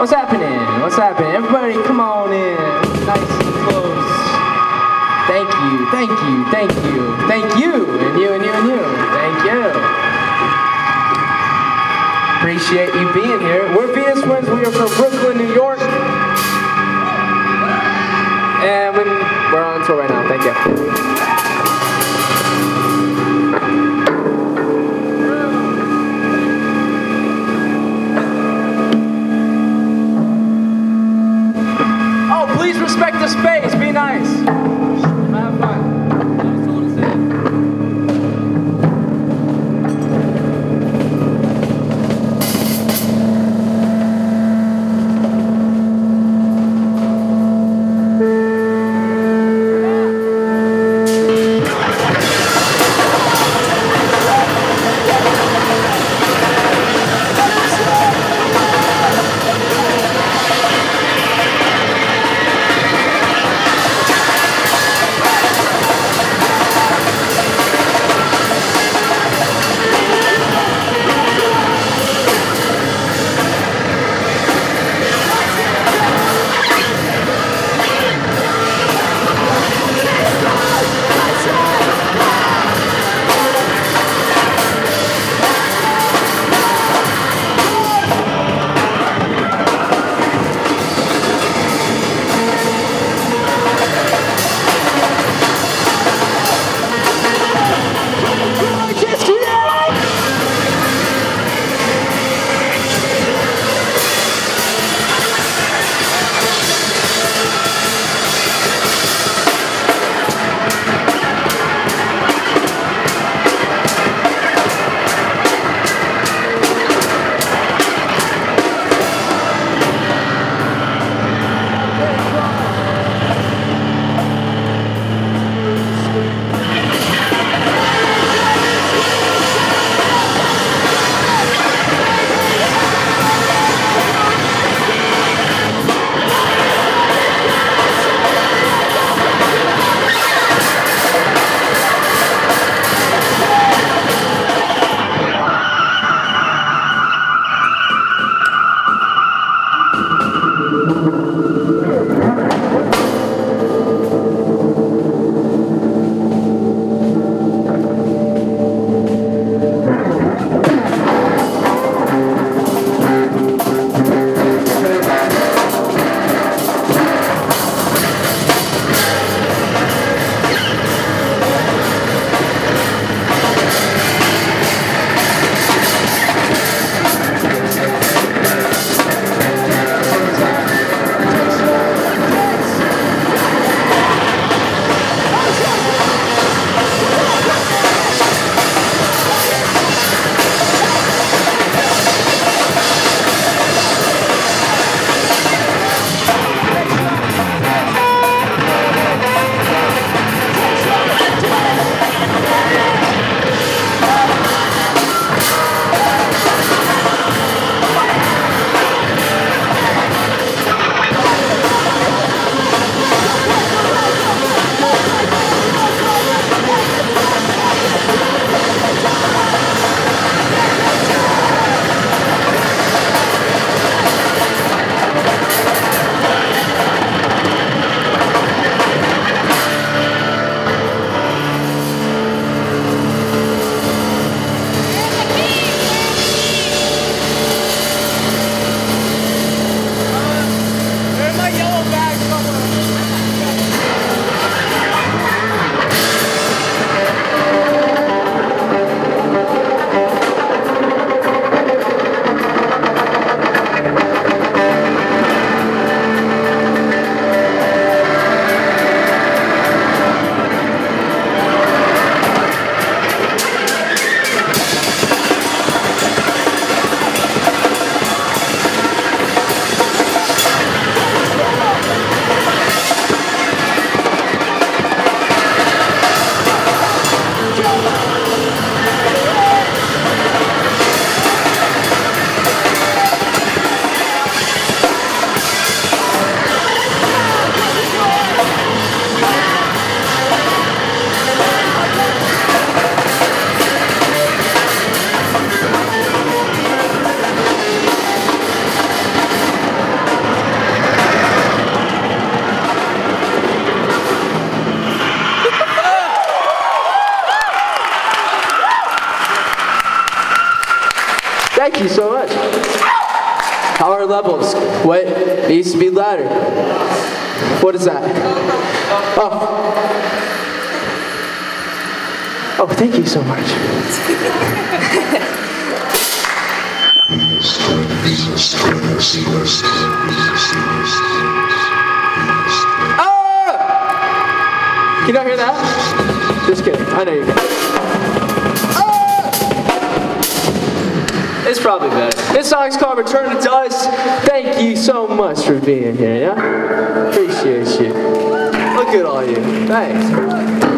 What's happening? What's happening? Everybody, come on in. Nice and close. Thank you, thank you, thank you, thank you, and you, and you, and you. Thank you. Appreciate you being here. We're Venus Twins. We are from Brooklyn, New York. And we're on tour right now. Thank you. Power levels. What? Used to be louder. What is that? Oh. Oh, thank you so much. Ah! Can y'all hear that? Just kidding. I know you can. It's probably better. This song's called Return to Dust. Thank you so much for being here, yeah? Appreciate you. Look at all you. Thanks.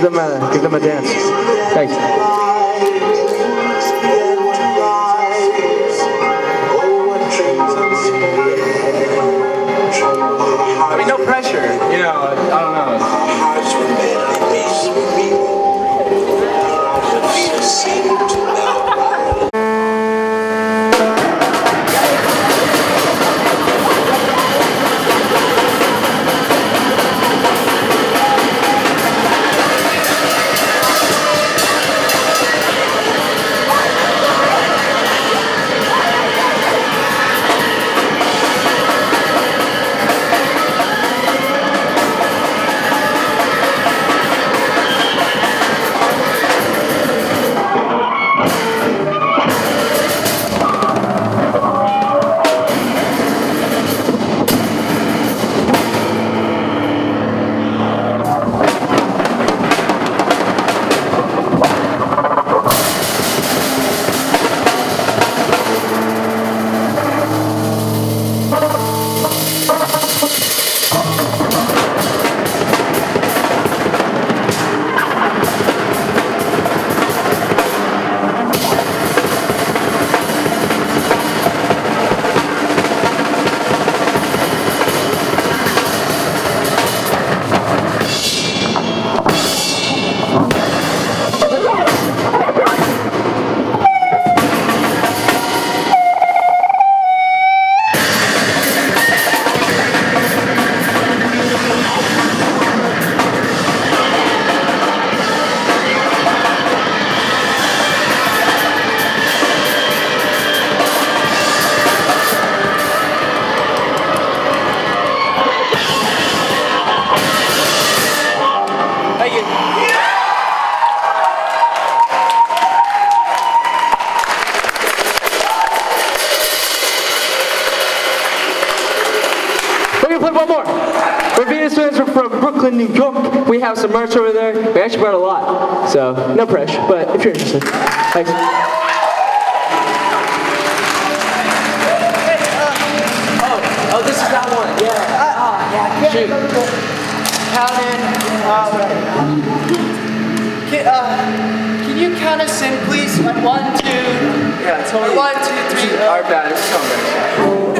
Give them a give them a dance. Thanks. Have some merch over there. We actually brought a lot, so no pressure. But if you're interested, thanks. Oh, oh, this is that one. Yeah. Shoot. Count in. Um, can, uh, can you count us in, please? One, two. Yeah, totally. One, two, three. uh, Our bad. It's so embarrassing.